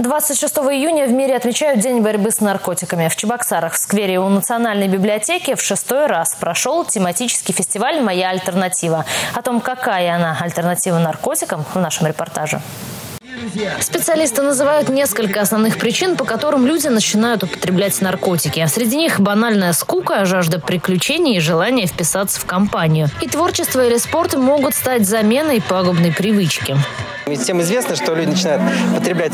26 июня в мире отмечают День борьбы с наркотиками. В Чебоксарах в сквере у Национальной библиотеки в шестой раз прошел тематический фестиваль «Моя альтернатива». О том, какая она альтернатива наркотикам, в нашем репортаже. Специалисты называют несколько основных причин, по которым люди начинают употреблять наркотики. Среди них банальная скука, жажда приключений и желание вписаться в компанию. И творчество или спорт могут стать заменой пагубной привычки. Всем известно, что люди начинают потреблять,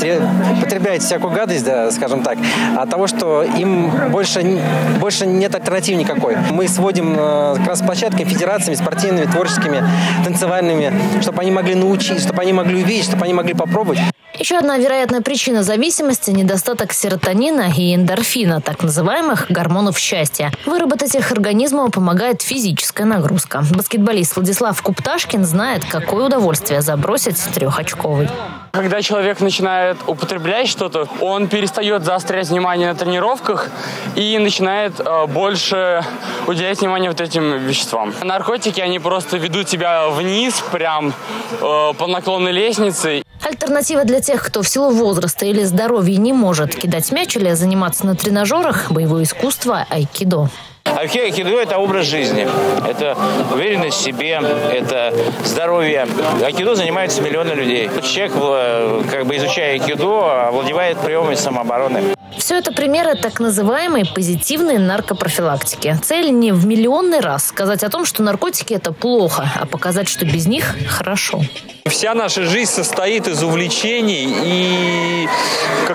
потреблять всякую гадость, да, скажем так, от того, что им больше, больше нет альтернативы никакой. Мы сводим э, как раз площадками, федерациями, спортивными, творческими, танцевальными, чтобы они могли научить, чтобы они могли увидеть, чтобы они могли попробовать. Еще одна вероятная причина зависимости – недостаток серотонина и эндорфина, так называемых гормонов счастья. Выработать их организму помогает физическая нагрузка. Баскетболист Владислав Купташкин знает, какое удовольствие забросить трехочковый. Когда человек начинает употреблять что-то, он перестает заострять внимание на тренировках и начинает э, больше уделять внимание вот этим веществам. Наркотики, они просто ведут тебя вниз, прям э, по наклонной лестнице. Альтернатива для тех, кто в силу возраста или здоровья не может кидать мяч или заниматься на тренажерах – боевое искусство айкидо. Айкидо – это образ жизни, это уверенность в себе, это здоровье. Айкидо занимаются миллионы людей. Человек, э, как бы изучая айкидо, овладевает приемами самообороны. Все это примеры так называемой позитивной наркопрофилактики. Цель не в миллионный раз сказать о том, что наркотики – это плохо, а показать, что без них – хорошо. Вся наша жизнь состоит из увлечений и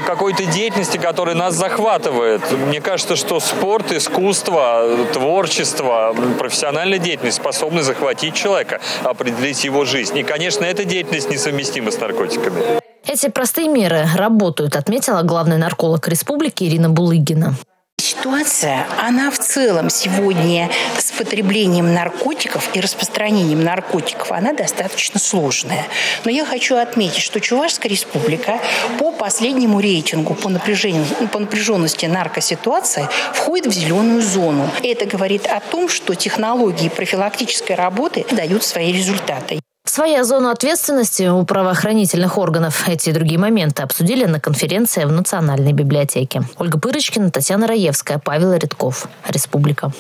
какой-то деятельности, которая нас захватывает. Мне кажется, что спорт, искусство, творчество, профессиональная деятельность способны захватить человека, определить его жизнь. И, конечно, эта деятельность несовместима с наркотиками. Эти простые меры работают, отметила главный нарколог республики Ирина Булыгина. Ситуация, она в целом сегодня с потреблением наркотиков и распространением наркотиков, она достаточно сложная. Но я хочу отметить, что Чувашская республика по последнему рейтингу по, напряжению, по напряженности наркоситуации входит в зеленую зону. Это говорит о том, что технологии профилактической работы дают свои результаты. Своя зона ответственности у правоохранительных органов. Эти и другие моменты обсудили на конференции в Национальной библиотеке. Ольга Пырочкина, Татьяна Раевская, Павел Редков. Республика.